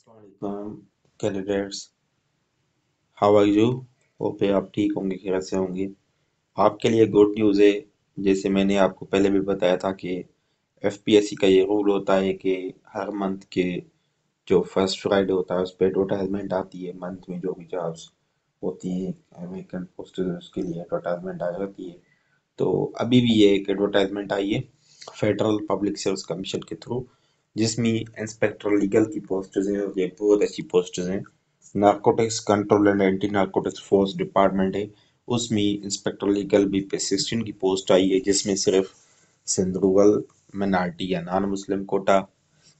अस्सलाम candidates how are you hope आप ठीक होंगे खैर से होंगे। आपके लिए गुड न्यूज़ है, जैसे मैंने आपको पहले भी बताया था कि एफपीएससी का ये रूल होता है कि हर मंथ के जो फ़र्स्ट फ्राइडे होता है, उस पर एडवर्टाइजमेंट आती है मंथ में जो भी जॉब्स होती हैं वेकेंट पोस्ट उसके लिए एडवर्टाइजमेंट आ जाती है। तो अभी भी ये एक एडवर्टाइजमेंट आई है फेडरल पब्लिक सर्विस कमीशन के थ्रू जिसमें इंस्पेक्टर लीगल की पोस्ट हैं और ये बहुत अच्छी पोस्ट हैं। Narcotics control and anti narcotics force department है उसमें इंस्पेक्टर लीगल पे सिक्सटीन की पोस्ट आई है, जिसमें सिर्फ़ सिंधरुवल मिनार्टी या नॉन मुस्लिम कोटा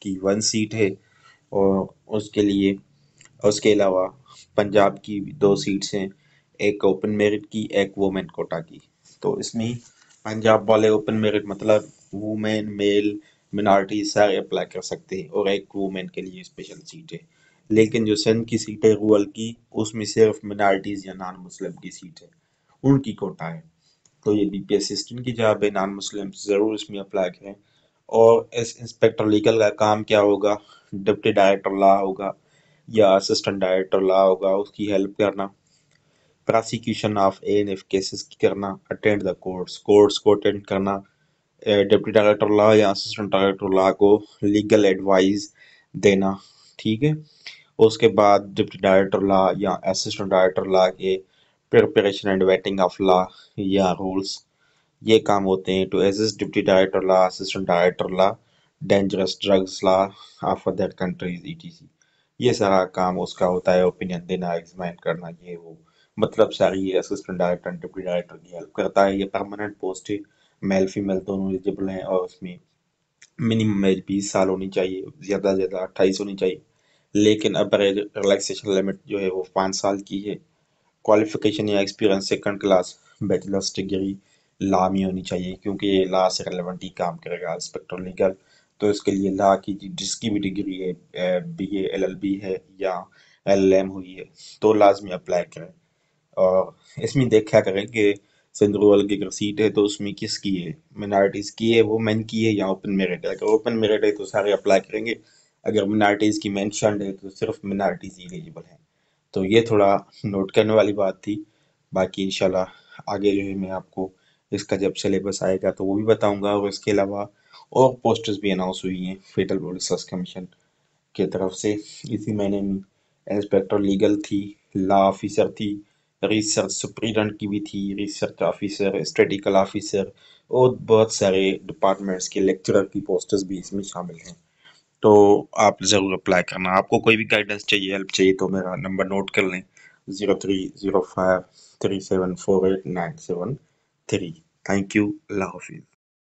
की वन सीट है। और उसके लिए, उसके अलावा पंजाब की दो सीट्स हैं, एक ओपन मेरिट की, एक वोमेन कोटा की। तो इसमें पंजाब वाले ओपन मेरिट मतलब वुमेन मेल मिनॉरिटी सारे अप्लाई कर सकते हैं और एक वुमेन के लिए स्पेशल सीट है। लेकिन जो सिंध की सीट है रूअल की, उसमें सिर्फ़ मिनार्टीज या नॉन मुस्लिम की सीट है। उनकी कोटा है। तो ये बी पी असिस्टेंट की जॉब है नॉन मुस्लिम ज़रूर इसमें अप्लाई करें। और इस इंस्पेक्टर लीगल का काम क्या होगा? डिप्टी डायरेक्टर ला होगा या असिस्टेंट डायरेक्टर ला होगा, उसकी हेल्प करना। Prosecution of N F cases करना अटेंड द कोर्ट्स कोर्ट्स को अटेंड करना। डिप्टी डायरेक्टर लॉ या असिस्टेंट डायरेक्टर लॉ को लीगल एडवाइस देना, ठीक है? उसके बाद डिप्टी डायरेक्टर लॉ या असिस्टेंट डायरेक्टर लॉ के preparation and vetting of law या रूल्स ये काम होते हैं। To assist deputy director law assistant director law dangerous drugs law of other countries etc ये सारा काम उसका होता है ओपिनियन देना एग्जामिन करना, ये वो। मतलब सारी ये असिस्टेंट डायरेक्टर डिप्टी डायरेक्टर की हेल्प करता है। ये परमानेंट पोस्ट है। मेल फीमेल दोनों एलिजिबल हैं और उसमें मिनिमम एज बीस साल होनी चाहिए, ज़्यादा से ज़्यादा अट्ठाईस होनी चाहिए। लेकिन अब रिलैक्सेशन लिमिट जो है वो पाँच साल की है। क्वालिफिकेशन या experience second class bachelors degree law में होनी चाहिए क्योंकि ये लॉ से रेलेवेंट ही काम करेगा इंस्पेक्टर लीगल तो इसके लिए लॉ की जिसकी भी डिग्री है B A L L B है या एल एम हुई है तो लाजमी अप्लाई करें। और इसमें देखा करें कि सेंट्रल की अगर सीट है तो उसमें किसकी है? मिनारिटीज़ की है, वो मैन की है या ओपन मेरिट है? अगर ओपन मेरिट है तो सारे अप्लाई करेंगे। अगर मिनार्टीज़ की मैंशन है तो सिर्फ़ मिनारिटीज़ एलिजिबल हैं। तो ये थोड़ा नोट करने वाली बात थी। बाकी इंशाल्लाह आगे जो है मैं आपको इसका जब सिलेबस आएगा तो वो भी बताऊँगा और इसके अलावा और पोस्टर्स भी अनाउंस हुई हैं फेडरल पुलिस कमीशन की तरफ़ से। इसी महीने में इंस्पेक्टर लीगल थी लॉ ऑफिसर थी रिसर्च सुप्रीडेंट की भी थी रिसर्च ऑफिसर स्टेटिकल ऑफिसर और बहुत सारे डिपार्टमेंट्स के लेक्चरर की पोस्टर्स भी इसमें शामिल हैं। तो आप ज़रूर अप्लाई करना। आपको कोई भी गाइडेंस चाहिए हेल्प चाहिए तो मेरा नंबर नोट कर लें। Zero three zero five three seven four eight nine seven three thank you अल्लाह हाफिज़।